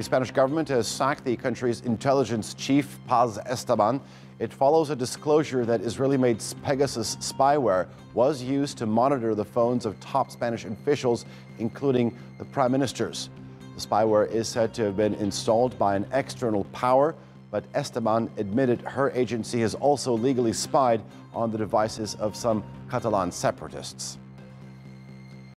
The Spanish government has sacked the country's intelligence chief, Paz Esteban. It follows a disclosure that Israeli made Pegasus spyware was used to monitor the phones of top Spanish officials, including the prime ministers. The spyware is said to have been installed by an external power, but Esteban admitted her agency has also legally spied on the devices of some Catalan separatists.